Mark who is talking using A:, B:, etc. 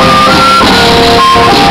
A: Música